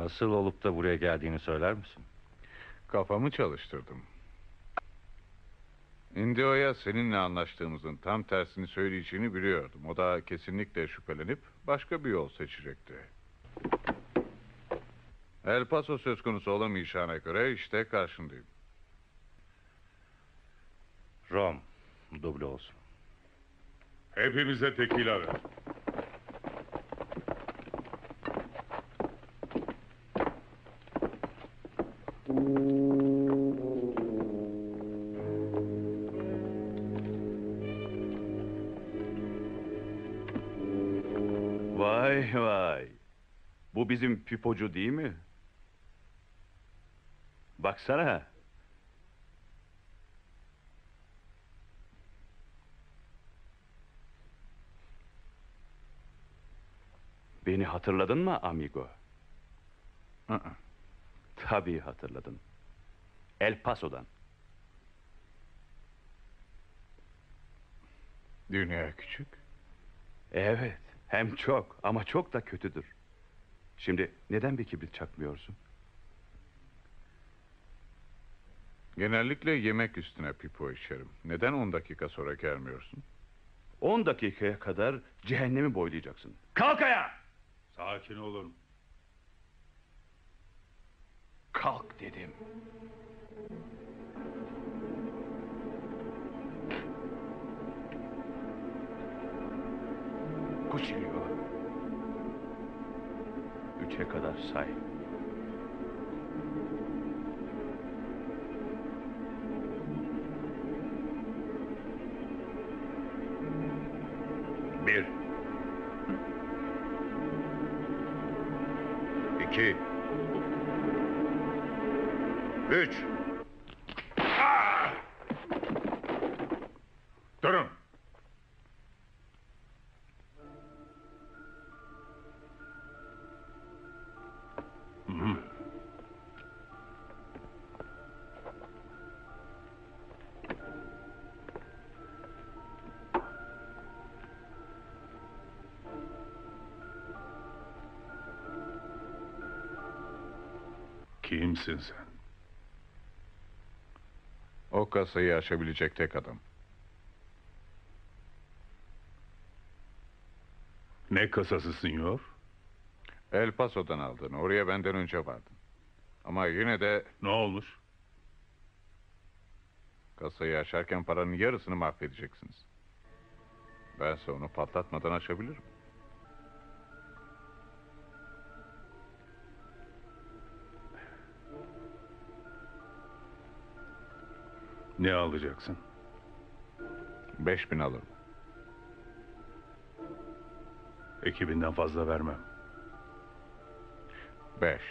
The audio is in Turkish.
Nasıl olup da buraya geldiğini söyler misin? Kafamı çalıştırdım. Indio'ya seninle anlaştığımızın tam tersini söyleyeceğini biliyordum. O da kesinlikle şüphelenip başka bir yol seçecekti. El Paso söz konusu olamayacağına göre işte karşındayım. Rom, duble olsun. Hepimize tekila ver. Vay vay. Bu bizim pipocu değil mi? Baksana. Beni hatırladın mı amigo? Hı hı. Tabii hatırladın. El Paso'dan. Dünya küçük. Evet, hem çok ama çok da kötüdür. Şimdi neden bir kibrit çakmıyorsun? Genellikle yemek üstüne pipo içerim. Neden 10 dakika sonra gelmiyorsun? 10 dakikaya kadar cehennemi boylayacaksın. Kalk ayağa! Sakin olun. Kalk dedim. Kuçiliyor. Üçe kadar say. Bir. İki. Üç. Kimsin sen? O kasayı açabilecek tek adam. Ne kasası sinyor? El Paso'dan aldın. Oraya benden önce vardın. Ama yine de Ne olmuş? kasayı açarken paranın yarısını mahvedeceksiniz. Bense onu patlatmadan açabilirim. Ne alacaksın? Beş bin alırım. Ekibinden fazla vermem. Beş.